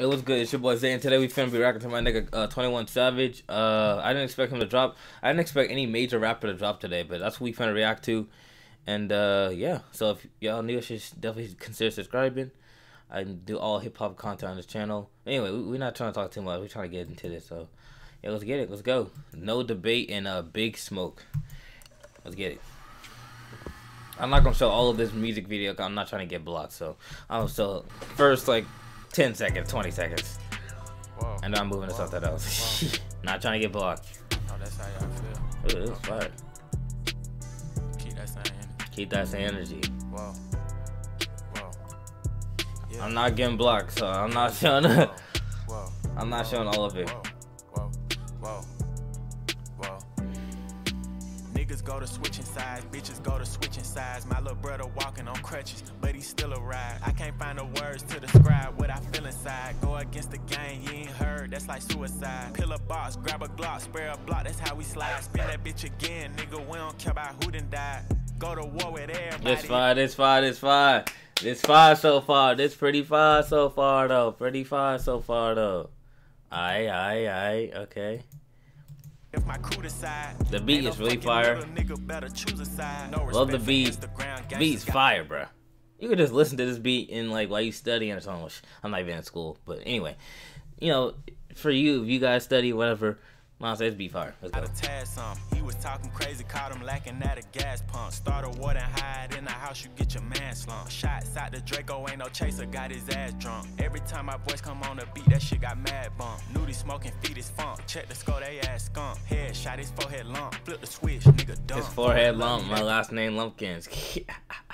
It was good. It's your boy Zay, and today we finna be rocking to my nigga uh, 21 Savage. Uh, I didn't expect him to drop. I didn't expect any major rapper to drop today, but that's what we finna react to. And uh, yeah, so if y'all new, should definitely consider subscribing. I do all hip hop content on this channel. Anyway, we, we're not trying to talk too much. We're trying to get into this. So yeah, let's get it. Let's go. No debate and uh, big smoke. Let's get it. I'm not gonna show all of this music video. I'm not trying to get blocked. So I'm still first like 10 seconds, 20 seconds. Whoa. And I'm moving to something else. Not trying to get blocked. Oh, that's how y'all feel. Ooh, fire. Keep that same energy. Keep that same energy. Yeah. I'm not getting blocked, so I'm not showing. I'm not showing all of it. Niggas go to switching sides, bitches go to switching sides. My little brother walking on crutches, but he's still a ride. I can't find the words to describe what I feel inside. Go against the gang, you ain't heard, that's like suicide. Pill a box, grab a Glock, spray a block, that's how we slide. Spin that bitch again, nigga, we don't care about who done died. Go to war with everybody. This fire, this fire, this fire. This fire so far. This pretty fire so far though. Pretty fire so far though. Aye, aye, aye. Okay. If my crew decide, the beat is really fire. No Love the beat. Beat's fire, bro. You could just listen to this beat and like while you studying or something. I'm not even in school, but anyway, you know, for you, if you guys study, whatever, Mom says be fire. Let's go. He was talking crazy, caught him lacking at a gas pump. Start a water and hide in the house, you get your man slumped. Shots out the Draco, ain't no chaser, got his ass drunk. Every time my voice come on the beat, that shit got mad bump. Nudie smoking, feet is funk. Check the score, they ass skunk. Head shot, his forehead lump. Flip the switch, nigga dump. His forehead lump, my last name Lumpkins.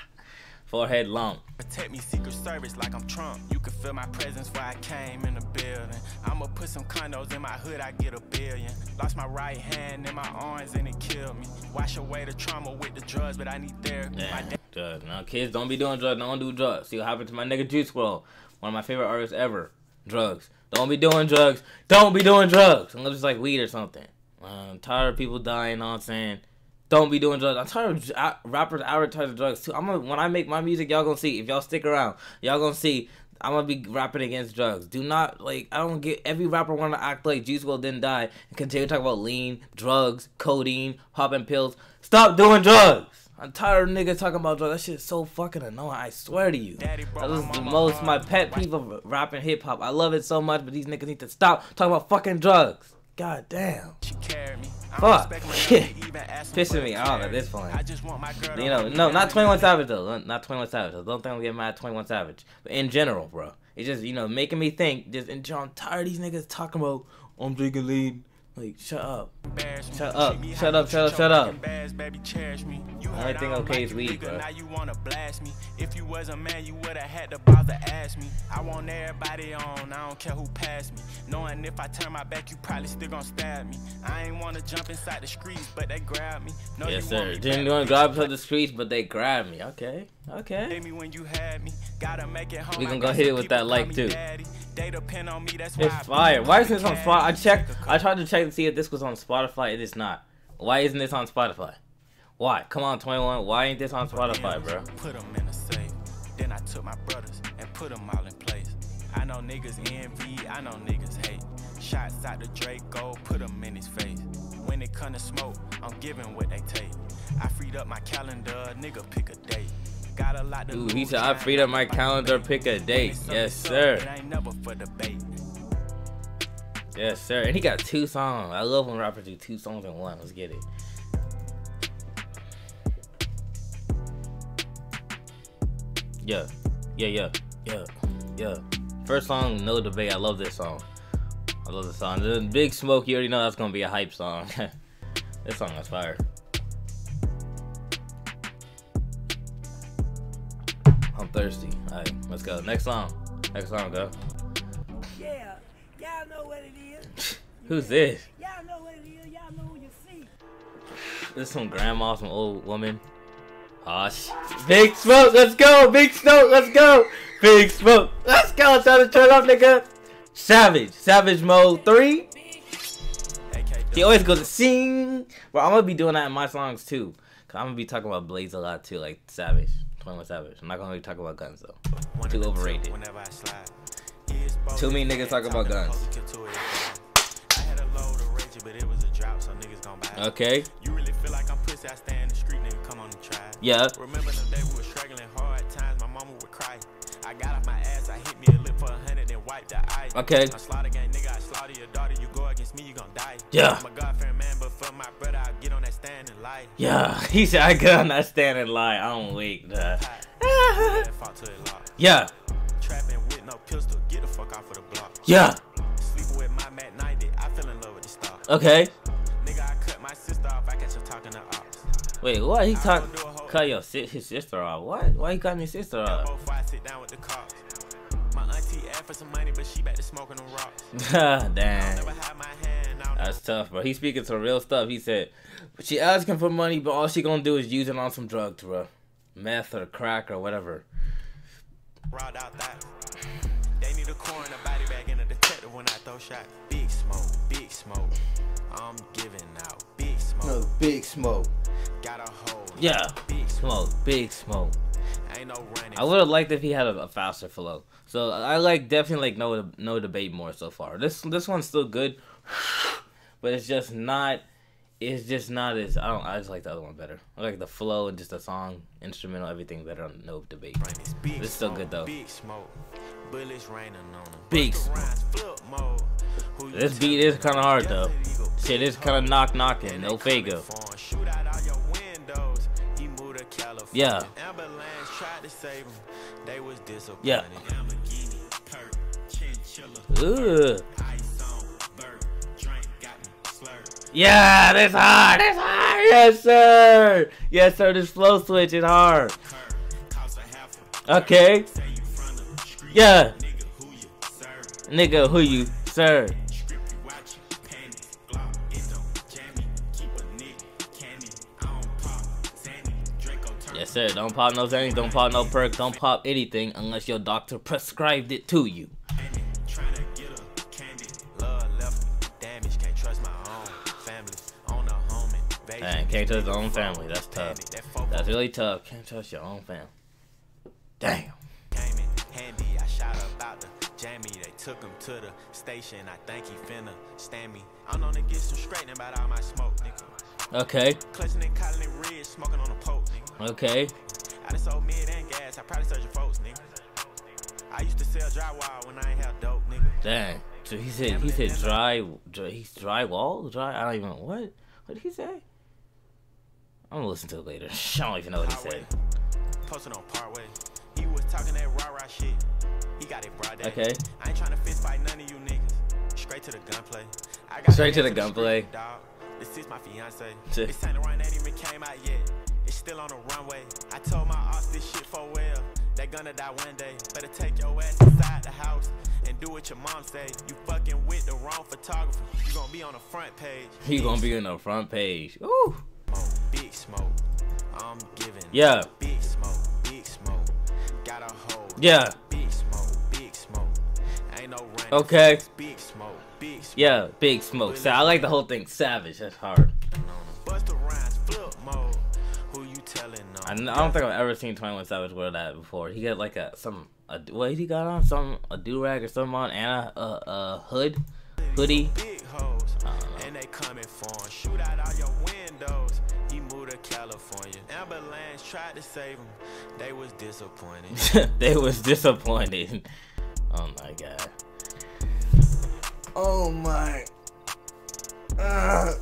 Forehead lump. Protect me Secret Service like I'm Trump. You can feel my presence where I came in the building. I'ma put some condos in my hood, I get a billion. Lost my right hand in my arms and it killed me. Wash away the trauma with the drugs, but I need therapy. Yeah, drugs. Now kids don't be doing drugs, don't do drugs. See what happened to my nigga Juice WRLD, one of my favorite artists ever. Drugs. Don't be doing drugs. Don't be doing drugs. Unless it's like weed or something. I'm tired of people dying, you know what I'm saying? Don't be doing drugs. I'm tired of rappers advertising drugs too. I'm gonna when I make my music, y'all gonna see. If y'all stick around, y'all gonna see. I'm gonna be rapping against drugs. Do not like. I don't get every rapper want to act like Juice WRLD didn't die and continue to talk about lean, drugs, codeine, popping pills. Stop doing drugs. I'm tired of niggas talking about drugs. That shit's so fucking annoying. I swear to you. That is the most my pet peeve of rapping hip hop. I love it so much, but these niggas need to stop talking about fucking drugs. God damn. Fuck. Pissing me off at this point. You know, no, not 21 Savage though. Not 21 Savage. Don't think I'm getting mad at 21 Savage. But in general, bro. It's just, you know, making me think. Just, and I'm tired of these niggas talking about, I'm drinking lean. Like, shut up. Shut up. Shut up, shut up, shut up. Only thing okay is weed, bro. Now you wanna blast me. If you was a man, you would have had to bother ask me. I want everybody on, I don't care who passed me. Knowing if I turn my back, you probably still gonna stab me. I ain't wanna jump inside the streets, but they grab me. No, yes, sir. Didn't wanna grab inside the streets, but they grab me. Okay. Okay. We gonna go hit it with that like too. It's fire. Why is this on Spotify? I checked. I tried to check to see if this was on Spotify. It is not. Why isn't this on Spotify? Why? Come on, 21. Why ain't this on Spotify, bro? Put them in a safe. Then I took my brothers and put them all in place. I know niggas envy. I know niggas hate. Shots out the Draco. Put them in his face. When it come to smoke, I'm giving what they take. I freed up my calendar. Nigga, pick a date. Got a lot Ooh, he said I freed up my calendar, pick a date. Yes, sir. Yes, sir. And he got two songs. I love when rappers do two songs in one. Let's get it. Yeah. Yeah, yeah. Yeah. Yeah. First song, no debate. I love this song. I love this song. The Big Smoke, you already know that's gonna be a hype song. this song is fire. I'm thirsty. Alright, let's go. Next song. Next song, go. Yeah, y'all know what it is. Who's this? Y'all know what it is. Y'all know who you see. This is some grandma, some old woman. Hush. Big smoke, let's go. Big smoke, let's go. Big smoke, let's go. Time to turn off, nigga. Savage, Savage Mode 3. He always goes to sing. Well, I'm gonna be doing that in my songs too. Cause I'm gonna be talking about Blaze a lot too, like Savage. 21 Savage. I'm not gonna be talking about guns though. Too overrated. Too many niggas talking about guns. Okay. You really feel like I'm I stay Yeah. Remember the day we was struggling hard times, my mama would cry. I got off my ass, I hit me a lip for a hundred and wiped the eye. Okay. I slaughter gang, nigga, I slaughter your daughter, you go against me, you gon' die. Yeah. I'm a God-fearing man, but for my brother, I'll get on that stand and lie. Yeah. He said I could understand and lie. I'm weak. Duh. That fought to the law. Yeah. Trapping with no pistol, get the fuck off of the block. Yeah. Sleeping with my Mac 90, I fell in love with the star. Okay. Nigga, I cut my sister off, I catch her talking to ops. Wait, what? He I talk don't do cut your si- his sister off. What? Why you cutting his sister off? Before I sit down with the cops. My auntie asked for some money, but she back to smoking them rocks. Damn. Never had my hand out. That's tough, bro. He's speaking some real stuff. He said, she asking for money, but all she gonna do is use it on some drugs, bro. Meth or crack or whatever. Brought out that. They need a coroner body bag and a detective when I throw shots. Big smoke, big smoke. I'm giving out big smoke. No, big smoke. Got a hold. Yeah. Big smoke. Big smoke. Ain't no running. I would have liked if he had a, a faster flow. So I like definitely like no no debate more so far. This this one's still good, but it's just not. It's just not as I don't. I just like the other one better. I like the flow and just the song, instrumental, everything better on no debate. Brain is big It's still good, though. Big smoke. Bullets raining on them. Big smoke. Rhymes, flip mode. Who you This beat is kinda hard, though. Shit is kind of knock knocking. No Fago. Yeah. Lamborghini, perk, chinchilla, Ugh. ice on, bird, drink got me slurred. Yeah, this hard. This hard. Yes, sir. Yes, sir. This flow switch is hard. Curve, cost a half a Okay. Say you from the street. Yeah. Nigga, who you serve? Yes, sir. Don't pop no things. Don't pop no perk. Don't pop anything unless your doctor prescribed it to you. A a. Dang, can't trust your own family. That's tough. That's really tough. Can't trust your own family. Damn. jammy. They took him to the station. I think he finna stand me. I'm on to get some straightening about all my smoke, nigga. Okay. Clutching and red, smoking on the poke. Okay. I done sold mid and gas. I probably searching folks, nigga. I used to sell drywall when I ain't have dope, nigga. Dang. So he said he said dry, dry he's drywall? Dry I don't even what? What did he say? I'm gonna listen to it later. I don't even know what he said. Posted on Parkway. He was talking that rah rah shit. He got it broad day. Okay. I ain't trying to fist fight none of you niggas. Straight to the gunplay. I got Straight to the gunplay. This is my fiance. This ain't the that even came out yet. Still on the runway. I told my ops this shit for well. They gonna die one day. Better take your ass inside the house and do what your mom say. You fucking with the wrong photographer. You gonna be on the front page. He gonna be on the front page. Ooh. Smoke, big smoke. I'm giving. Yeah. Big smoke, big smoke. Got a hold. Yeah. Big smoke, big smoke. Ain't no running. Okay. Big smoke, big smoke. Yeah, big smoke. So I like the whole thing. Savage. That's hard. I, on? don't think I've ever seen 21 Savage wear that before. He got like a some a what he got on some a do rag or something on and a, a, a hood hoodie. Big hoes. I don't know. And they coming for him. Shoot out all your windows. He moved to California. Ambulance tried to save him. They was disappointed. they was disappointed. Oh my god. Oh my. Ah.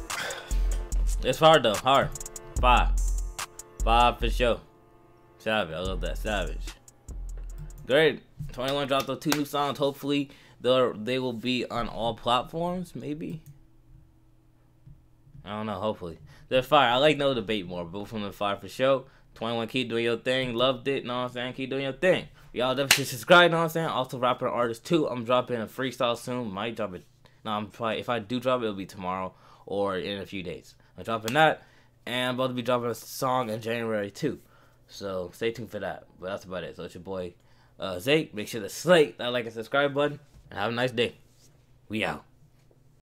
It's hard though. Hard. Five. Five for sure. Savage. I love that. Savage. Great. 21 dropped those two new songs. Hopefully they'll they will be on all platforms. Maybe. I don't know. Hopefully they're fire. I like no debate more. Both of them are fire for sure. 21 keep doing your thing. Loved it. Know what I'm saying? Keep doing your thing. Y'all definitely subscribe. Know what I'm saying? Also rapper artist too. I'm dropping a freestyle soon. Might drop it. No, I'm probably if I do drop it, it'll be tomorrow or in a few days. I'm dropping that, and I'm about to be dropping a song in January too. So stay tuned for that. But that's about it. So it's your boy uh, Zake. Make sure to slate that like and subscribe button, and have a nice day. We out.